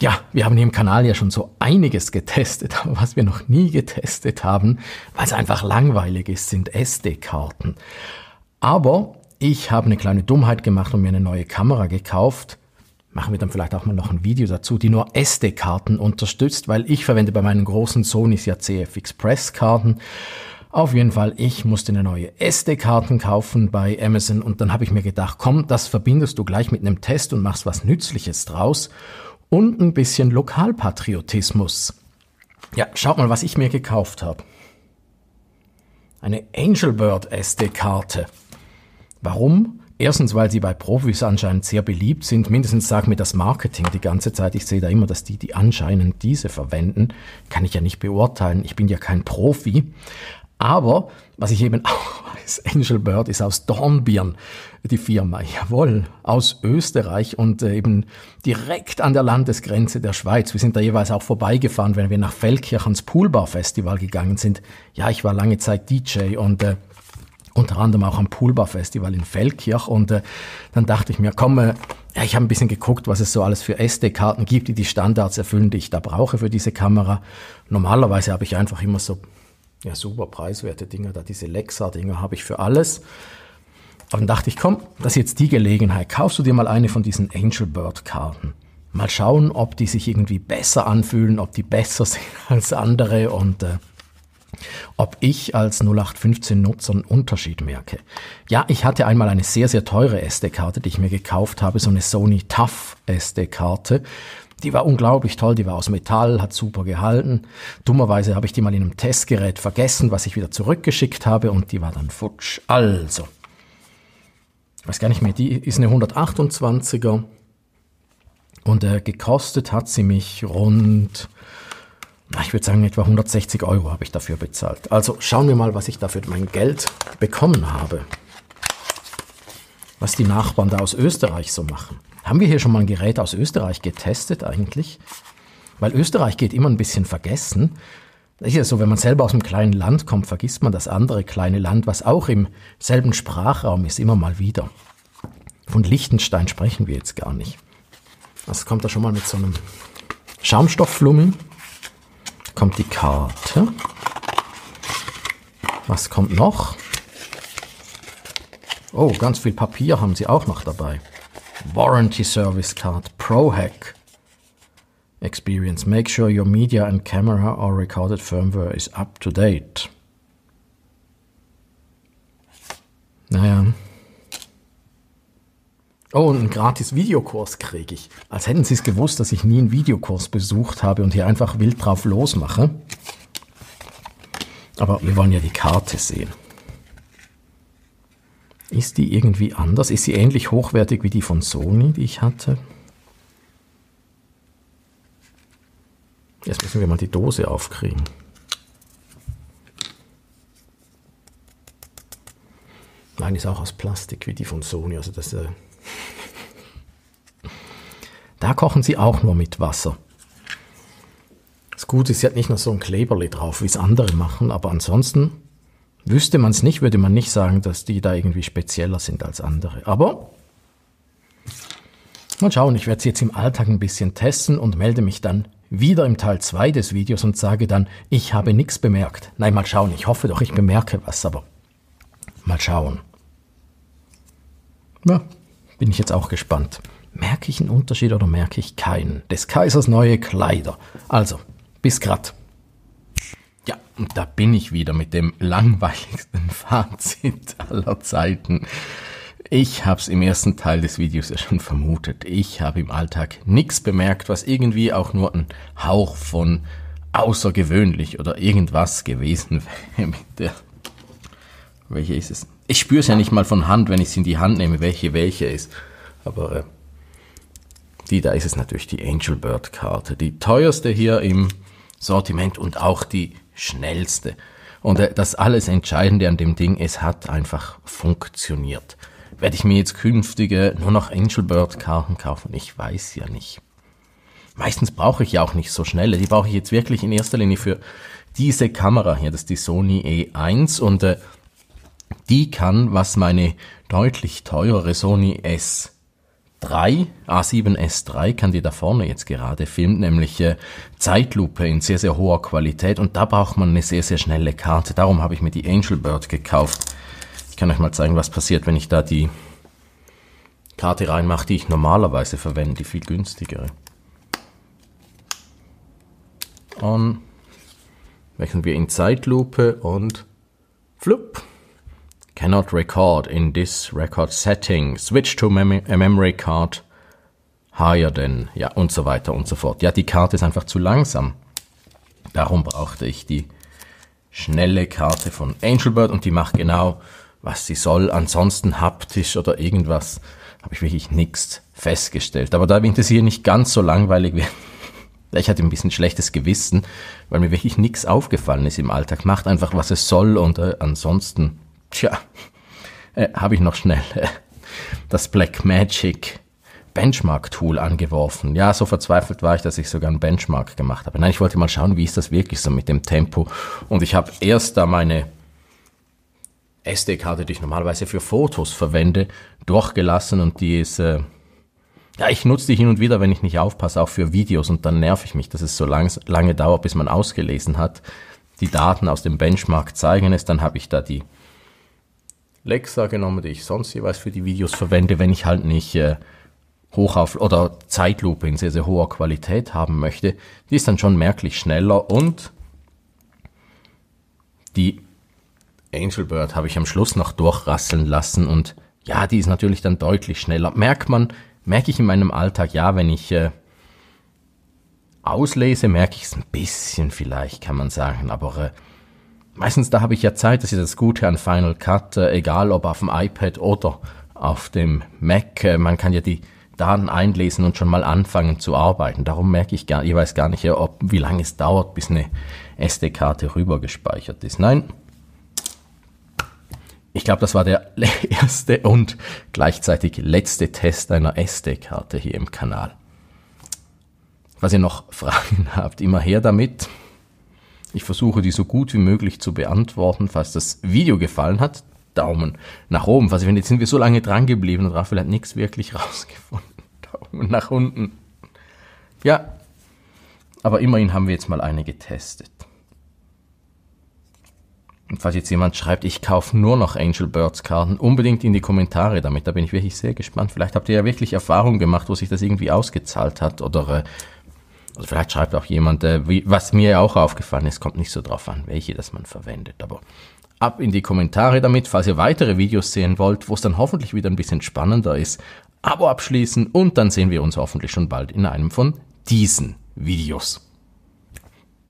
Ja, wir haben hier im Kanal ja schon so einiges getestet, aber was wir noch nie getestet haben, weil es einfach langweilig ist, sind SD-Karten. Aber ich habe eine kleine Dummheit gemacht und mir eine neue Kamera gekauft. Machen wir dann vielleicht auch mal noch ein Video dazu, die nur SD-Karten unterstützt, weil ich verwende bei meinen großen Sonys ja CF Express Karten. Auf jeden Fall, ich musste eine neue SD-Karten kaufen bei Amazon und dann habe ich mir gedacht, komm, das verbindest du gleich mit einem Test und machst was Nützliches draus und ein bisschen Lokalpatriotismus. Ja, schaut mal, was ich mir gekauft habe. Eine Angelbird SD-Karte. Warum? Erstens, weil sie bei Profis anscheinend sehr beliebt sind. Mindestens sagt mir das Marketing die ganze Zeit. Ich sehe da immer, dass die, die anscheinend diese verwenden, kann ich ja nicht beurteilen. Ich bin ja kein Profi. Aber was ich eben auch weiß, Angel Bird ist aus Dornbirn, die Firma. Jawohl, aus Österreich und äh, eben direkt an der Landesgrenze der Schweiz. Wir sind da jeweils auch vorbeigefahren, wenn wir nach Feldkirch ans Poolbar Festival gegangen sind. Ja, ich war lange Zeit DJ und äh, unter anderem auch am Poolbar Festival in Feldkirch und äh, dann dachte ich mir, komm, äh, ja, ich habe ein bisschen geguckt, was es so alles für SD-Karten gibt, die die Standards erfüllen, die ich da brauche für diese Kamera. Normalerweise habe ich einfach immer so ja, super preiswerte Dinger, da diese Lexa-Dinger habe ich für alles. Aber dann dachte ich, komm, das ist jetzt die Gelegenheit. Kaufst du dir mal eine von diesen Angel Bird Karten. Mal schauen, ob die sich irgendwie besser anfühlen, ob die besser sind als andere und äh, ob ich als 0815-Nutzer einen Unterschied merke. Ja, ich hatte einmal eine sehr, sehr teure SD-Karte, die ich mir gekauft habe, so eine Sony TUF SD-Karte. Die war unglaublich toll, die war aus Metall, hat super gehalten. Dummerweise habe ich die mal in einem Testgerät vergessen, was ich wieder zurückgeschickt habe und die war dann futsch. Also, ich weiß gar nicht mehr, die ist eine 128er und äh, gekostet hat sie mich rund, ich würde sagen etwa 160 Euro habe ich dafür bezahlt. Also schauen wir mal, was ich dafür mein Geld bekommen habe. Was die Nachbarn da aus Österreich so machen. Haben wir hier schon mal ein Gerät aus Österreich getestet eigentlich? Weil Österreich geht immer ein bisschen vergessen. Das ist ja so, wenn man selber aus einem kleinen Land kommt, vergisst man das andere kleine Land, was auch im selben Sprachraum ist, immer mal wieder. Von Liechtenstein sprechen wir jetzt gar nicht. Das kommt da schon mal mit so einem Schaumstoffflummi. Kommt die Karte. Was kommt noch? Oh, ganz viel Papier haben sie auch noch dabei. Warranty Service Card, ProHack Experience. Make sure your media and camera or recorded firmware is up to date. Naja. Oh, und einen gratis Videokurs kriege ich. Als hätten Sie es gewusst, dass ich nie einen Videokurs besucht habe und hier einfach wild drauf losmache. Aber wir wollen ja die Karte sehen. Ist die irgendwie anders? Ist sie ähnlich hochwertig wie die von Sony, die ich hatte? Jetzt müssen wir mal die Dose aufkriegen. Nein, ist auch aus Plastik wie die von Sony. Also das, äh da kochen sie auch nur mit Wasser. Das Gute ist, sie hat nicht noch so ein Kleberli drauf, wie es andere machen, aber ansonsten Wüsste man es nicht, würde man nicht sagen, dass die da irgendwie spezieller sind als andere. Aber mal schauen, ich werde sie jetzt im Alltag ein bisschen testen und melde mich dann wieder im Teil 2 des Videos und sage dann, ich habe nichts bemerkt. Nein, mal schauen, ich hoffe doch, ich bemerke was, aber mal schauen. Ja, bin ich jetzt auch gespannt. Merke ich einen Unterschied oder merke ich keinen? Des Kaisers neue Kleider. Also, bis grad. Und da bin ich wieder mit dem langweiligsten Fazit aller Zeiten. Ich habe es im ersten Teil des Videos ja schon vermutet. Ich habe im Alltag nichts bemerkt, was irgendwie auch nur ein Hauch von außergewöhnlich oder irgendwas gewesen wäre mit der. Welche ist es? Ich spüre es ja nicht mal von Hand, wenn ich es in die Hand nehme, welche welche ist. Aber äh, die da ist es natürlich die Angel Bird Karte. Die teuerste hier im Sortiment und auch die schnellste. Und äh, das alles Entscheidende an dem Ding, es hat einfach funktioniert. Werde ich mir jetzt künftige nur noch Angelbird-Karten kaufen? Ich weiß ja nicht. Meistens brauche ich ja auch nicht so schnelle. Die brauche ich jetzt wirklich in erster Linie für diese Kamera hier. Das ist die Sony E1 und äh, die kann, was meine deutlich teurere Sony S 3, A7S3 kann die da vorne jetzt gerade filmen, nämlich äh, Zeitlupe in sehr, sehr hoher Qualität und da braucht man eine sehr, sehr schnelle Karte. Darum habe ich mir die Angel Bird gekauft. Ich kann euch mal zeigen, was passiert, wenn ich da die Karte reinmache, die ich normalerweise verwende, die viel günstigere. Und wechseln wir in Zeitlupe und flupp. Cannot record in this record setting. Switch to mem a memory card higher than. Ja, und so weiter und so fort. Ja, die Karte ist einfach zu langsam. Darum brauchte ich die schnelle Karte von Angelbird und die macht genau, was sie soll. Ansonsten haptisch oder irgendwas habe ich wirklich nichts festgestellt. Aber da das hier nicht ganz so langweilig wird, ich hatte ein bisschen schlechtes Gewissen, weil mir wirklich nichts aufgefallen ist im Alltag. Macht einfach, was es soll und äh, ansonsten, tja, äh, habe ich noch schnell äh, das Black Magic Benchmark Tool angeworfen. Ja, so verzweifelt war ich, dass ich sogar einen Benchmark gemacht habe. Nein, ich wollte mal schauen, wie ist das wirklich so mit dem Tempo. Und ich habe erst da meine SD-Karte, die ich normalerweise für Fotos verwende, durchgelassen und die ist äh, ja, ich nutze die hin und wieder, wenn ich nicht aufpasse, auch für Videos und dann nerv ich mich, dass es so lang, lange dauert, bis man ausgelesen hat. Die Daten aus dem Benchmark zeigen es, dann habe ich da die Lexa genommen, die ich sonst jeweils für die Videos verwende, wenn ich halt nicht äh, hoch auf oder Zeitlupe in sehr, sehr hoher Qualität haben möchte. Die ist dann schon merklich schneller und die Angel Bird habe ich am Schluss noch durchrasseln lassen und ja, die ist natürlich dann deutlich schneller. Merkt man, merke ich in meinem Alltag, ja, wenn ich äh, auslese, merke ich es ein bisschen vielleicht, kann man sagen, aber äh, meistens da habe ich ja Zeit, das ist das Gute an Final Cut, äh, egal ob auf dem iPad oder auf dem Mac, äh, man kann ja die Daten einlesen und schon mal anfangen zu arbeiten. Darum merke ich gar, ich weiß gar nicht, ob, wie lange es dauert, bis eine SD-Karte rübergespeichert ist. Nein, ich glaube, das war der erste und gleichzeitig letzte Test einer SD-Karte hier im Kanal. Was ihr noch Fragen habt, immer her damit. Ich versuche die so gut wie möglich zu beantworten. Falls das Video gefallen hat, Daumen nach oben. Finde, jetzt sind wir so lange dran geblieben und Raphael hat nichts wirklich rausgefunden. Daumen nach unten. Ja, aber immerhin haben wir jetzt mal eine getestet. Und falls jetzt jemand schreibt, ich kaufe nur noch Angel Birds Karten, unbedingt in die Kommentare damit. Da bin ich wirklich sehr gespannt. Vielleicht habt ihr ja wirklich Erfahrung gemacht, wo sich das irgendwie ausgezahlt hat. Oder äh, also vielleicht schreibt auch jemand, äh, wie, was mir auch aufgefallen ist, kommt nicht so drauf an, welche das man verwendet. Aber ab in die Kommentare damit, falls ihr weitere Videos sehen wollt, wo es dann hoffentlich wieder ein bisschen spannender ist. Abo abschließen und dann sehen wir uns hoffentlich schon bald in einem von diesen Videos.